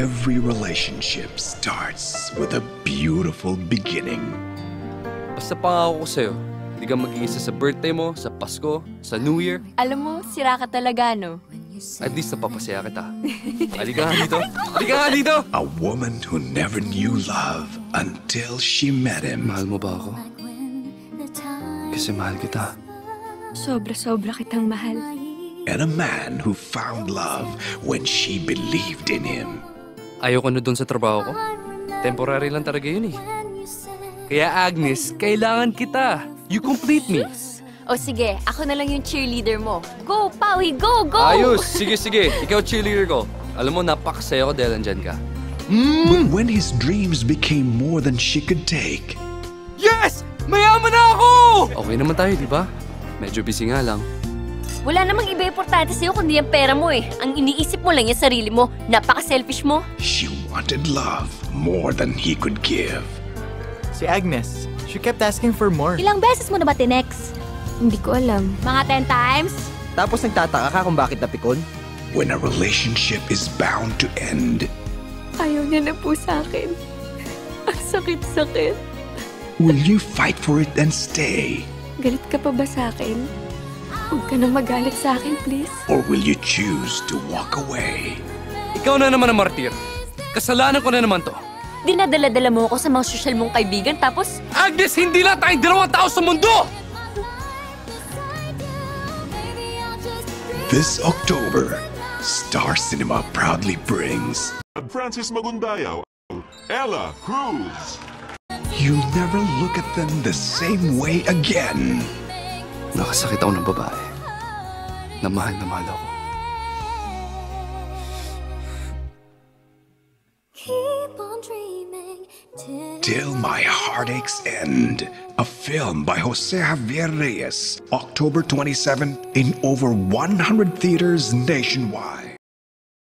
Every relationship starts with a beautiful beginning. Basta pangako ko sa'yo, hindi ka mag-iisa sa birthday mo, sa Pasko, sa New Year. Alam mo, sira ka talaga, no? At least napapasaya kita. Halika nga dito. Halika nga dito! A woman who never knew love until she met him. Mahal mo ba ako? Kasi mahal kita. Sobra-sobra kitang mahal. And a man who found love when she believed in him. Ayoko na dun sa trabaho ko. Temporary lang talaga yun eh. Kaya Agnes, kailangan kita. You complete me. O sige, ako na lang yung cheerleader mo. Go, Pawi! Go, go! Ayos! Sige, sige. Ikaw cheerleader ko. Alam mo, napakasaya ko dahil andyan ka. But when his dreams became more than she could take, Yes! Mayaman na ako! Okay naman tayo, di ba? Medyo busy nga lang. Wala namang iba importante sa'yo kundi ang pera mo eh. Ang iniisip mo lang yung sarili mo. Napaka-selfish mo. she wanted love more than he could give. Si Agnes, she kept asking for more. Ilang beses mo na ba tinex? Hindi ko alam. Mga 10 times? Tapos nagtataka ka kung bakit napikon? When a relationship is bound to end, Ayaw niya na po sa akin. Ang sakit-sakit. will you fight for it and stay? Galit ka pa ba sa akin? Huwag ka na magalit sa akin, please. Or will you choose to walk away? Ikaw na naman ang martir. Kasalanan ko na naman to. Dinadala-dala mo ako sa mga social mong kaibigan tapos Agnes, hindi lang tayong dalawang tao sa mundo! This October, Star Cinema proudly brings Francis Magundayaw, Ella Cruz. You'll never look at them the same way again. Nakasakit ako ng babae. Na mahal na mahal ako. Till My Heartaches End, a film by Jose Javier Reyes, October 27 in over 100 theaters nationwide.